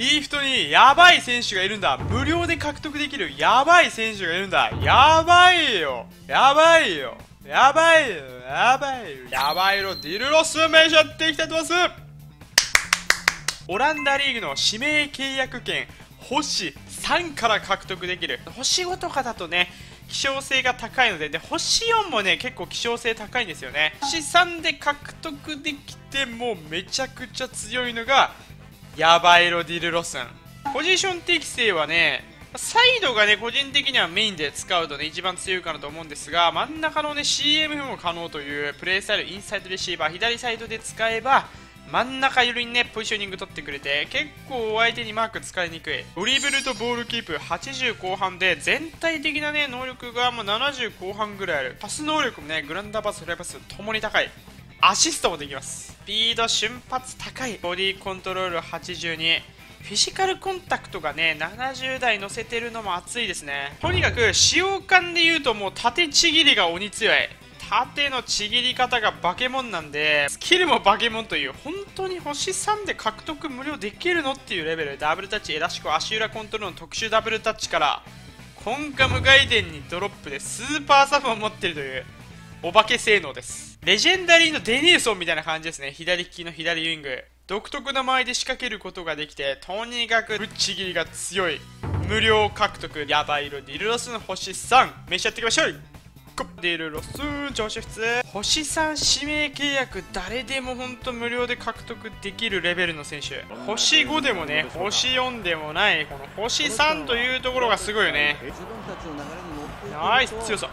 イーフトにやばい選手がいるんだ。無料で獲得できるやばい選手がいるんだ。やばいよ。やばいよ。やばいよ。やばいよ。やばいよディルロスメジャーっていきたいと思います。オランダリーグの指名契約権星3から獲得できる。星5とかだとね希少性が高いのでで星4もね結構希少性高いんですよね。星3で獲得できてもめちゃくちゃ強いのがヤバイロディルロスンポジション適性はねサイドがね個人的にはメインで使うとね一番強いかなと思うんですが真ん中のね CMF も可能というプレイスタイルインサイドレシーバー左サイドで使えば真ん中寄りにねポジショニング取ってくれて結構お相手にマーク使いにくい。ドリブルとボールキープ80後半で全体的なね能力がもう70後半ぐらいある。パス能力もねグランダーパスフライパスともに高い。アシストもできます。スピード瞬発高い。ボディコントロール82フィジカルコンタクトがね70台乗せてるのも熱いですね。とにかく使用感で言うともう縦ちぎりが鬼強い。縦のちぎり方がバケモンなんでスキルもバケモンという本当に星3で獲得無料できるのっていうレベル。ダブルタッチエラシコ足裏コントロールの特殊ダブルタッチからコンカム外伝にドロップでスーパーサフを持ってるという。お化け性能です。レジェンダリーのデニーソンみたいな感じですね。左利きの左ウィング。独特な前で仕掛けることができてとにかくぶっちぎりが強い。無料獲得。ヤバい色ディルロスの星3召し上がっていきましょう。ディルロス調子普通。星3指名契約誰でも本当無料で獲得できるレベルの選手。星5でもね星4でもないこの星3というところがすごいよね。ナイス強さ。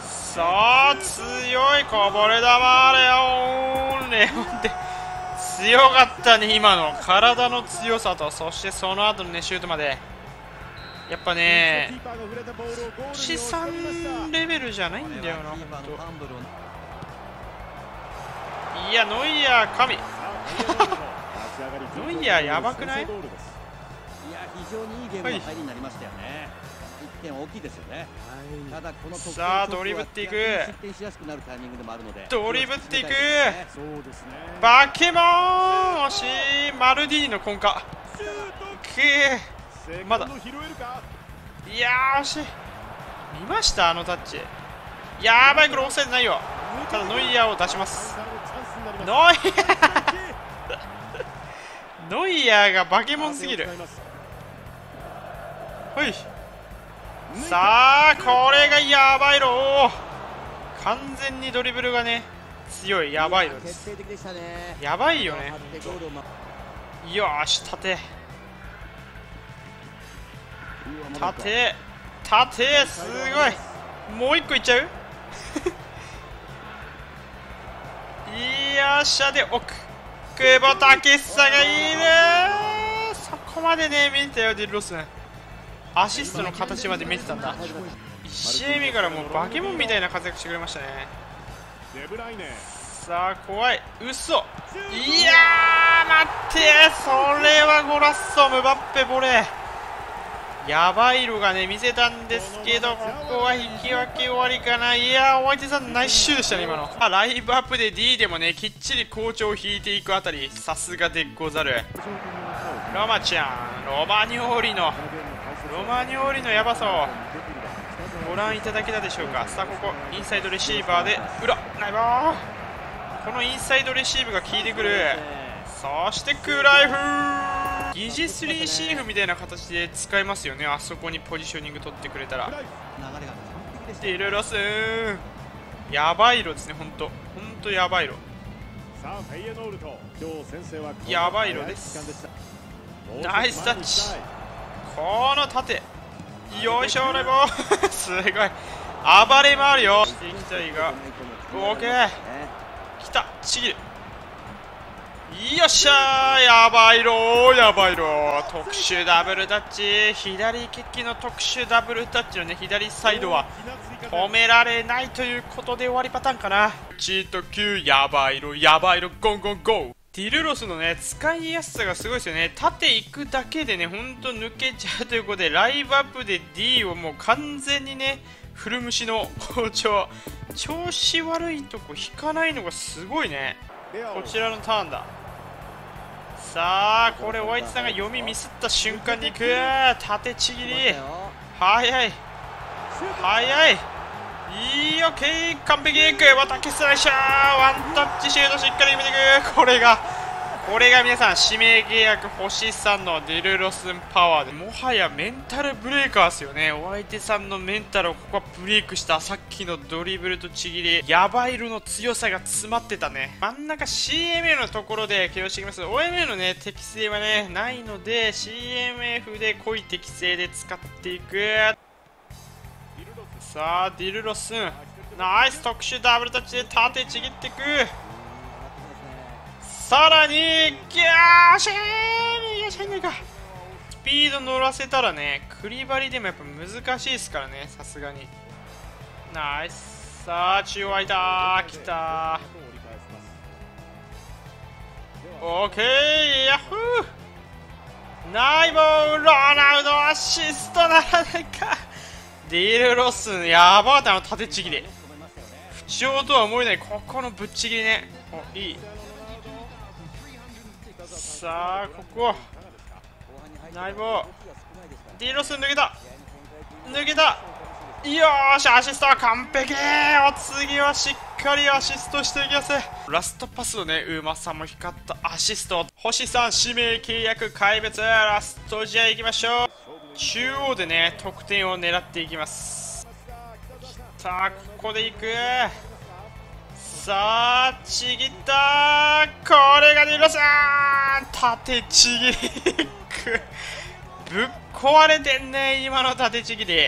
さあ強いこぼれ球あれよレオンって強かったね今の。体の強さとそしてその後のねシュートまで。やっぱね星3レベルじゃないんだよないやノイヤー神。ノイヤーやばくない？いや非常にいいゲームの入りになりましたよね、1点大きいですよね、ただこのさあドリブっていく。失点しやすくなるタイミングでもあるので。ドリブっていく。バケモン惜しいマルディーの根下。くまだ。いやー惜し。い見ましたあのタッチ。やばいこれオフサイドないよただノイヤーを出します。ノイヤー。ノイヤーがバケモンすぎる。ほい。さあこれがやばいろ。完全にドリブルがね強い。やばいのです。やばいよね。よし縦縦縦すごい。もう一個いっちゃう？よっしゃで奥。久保建英がいいねそこまでね見てたよディルロスアシストの形まで見てたんだ。1試合目からもうバケモンみたいな活躍してくれましたね。さあ怖い。嘘。いや待って。それはゴラッソムバッペボレー。やばい色がね見せたんですけどここは引き分け終わりかな。いやーお相手さんナイスシューでしたね今の、あ、ライブアップで D でもねきっちり好調を引いていくあたりさすがでござる。ロマちゃんロマニョーリのロマニョーリのやばさをご覧いただけたでしょうか。さあここインサイドレシーバーで裏ナイバー。このインサイドレシーブが効いてくる。そしてクライフ疑似3シーフみたいな形で使えますよね。あそこにポジショニング取ってくれたら。ディルロスやばい色ですね本当本当やばい色。やばい色です。ナイスタッチ。この縦よいしょレボーす。ごい。暴れ回るよ。していきたい。が OK 来た。ちぎるよっしゃーやばいろやばいろ特殊ダブルタッチ左利きの特殊ダブルタッチのね左サイドは止められないということで終わりパターンかなチート9やばいろやばいろゴンゴンゴーディルロスのね使いやすさがすごいですよね縦行くだけでねほんと抜けちゃうということでライブアップで D をもう完全にね古虫の好調調子悪いとこ引かないのがすごいねこちらのターンださあこれ大相手さんが読みミスった瞬間にいく。縦ちぎり。早い。早い。いいよケイ完璧。いくまたスライシャー。ワンタッチシュートしっかり決めていく。これがこれが皆さん指名契約星さんのデルロスンパワーでもはやメンタルブレーカーですよね。お相手さんのメンタルをここはブレイクしたさっきのドリブルとちぎりヤバい色の強さが詰まってたね。真ん中 CMA のところで起用していきます。OMA のね適性はねないので CMF で濃い適性で使っていく。さあディルロスン。ナイス特殊ダブルタッチで縦ちぎっていく。さらにギャーシェーよし入んないかスピード乗らせたらねクリバリでもやっぱ難しいですからねさすがに。ナイス。さあ中央空いた。来た。オッケーヤッフー。ナイボーロナウドアシストならないか。ディールロスやばかったの縦ちぎり。不調とは思えない。ここのぶっちぎりね。おいい。さあここ。ナイボディロス抜けた。抜けた。よーしアシストは完璧。お次はしっかりアシストしていきます。ラストパスのねうまさも光ったアシスト。星さん指名契約怪物ラスト試合いきましょう。中央でね得点を狙っていきます。さあここでいく。さあちぎった。これがニロさん縦ちぎりぶっ壊れてんね今の縦ちぎり。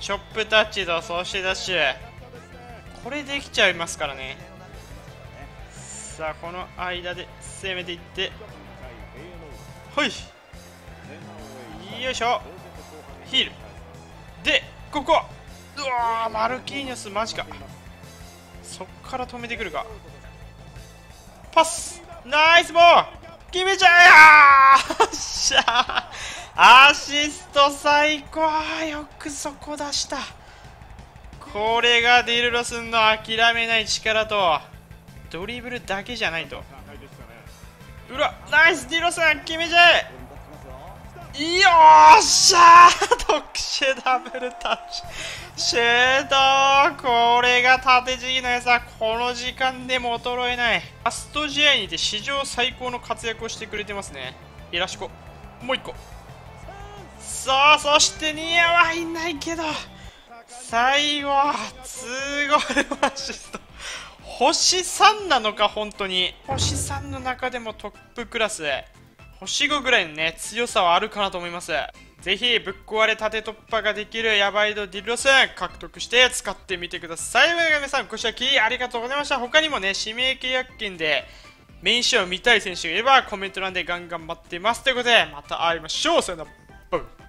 チョップタッチとそしてダッシュ。これできちゃいますからね。さあこの間で攻めていって。ほい。よいしょ。ヒール。でここ。うわマルキーニョスマジか。そっから止めてくるか。パス！ナイスボー！ル決めちゃえよっしゃアシスト最高！よくそこ出した。これがディルロスンの諦めない力とドリブルだけじゃないと。うわナイスディルロス！ン決めちゃえ！よっしゃー特殊ダブルタッチ。シュートこれが縦地のやつはこの時間でも衰えない。ラスト試合にて史上最高の活躍をしてくれてますね。イラシコ。もう一個。さあそしてニアは入んないけど。最後2ゴールアシスト。星3なのか本当に。星3の中でもトップクラス。星5ぐらいのね、強さはあるかなと思います。ぜひ、ぶっ壊れ縦突破ができるヤバいドディルロス獲得して使ってみてください。皆さん、ご視聴ありがとうございました。他にもね、指名契約権でメインショーを見たい選手がいればコメント欄でガンガン待ってます。ということで、また会いましょう。さよなら。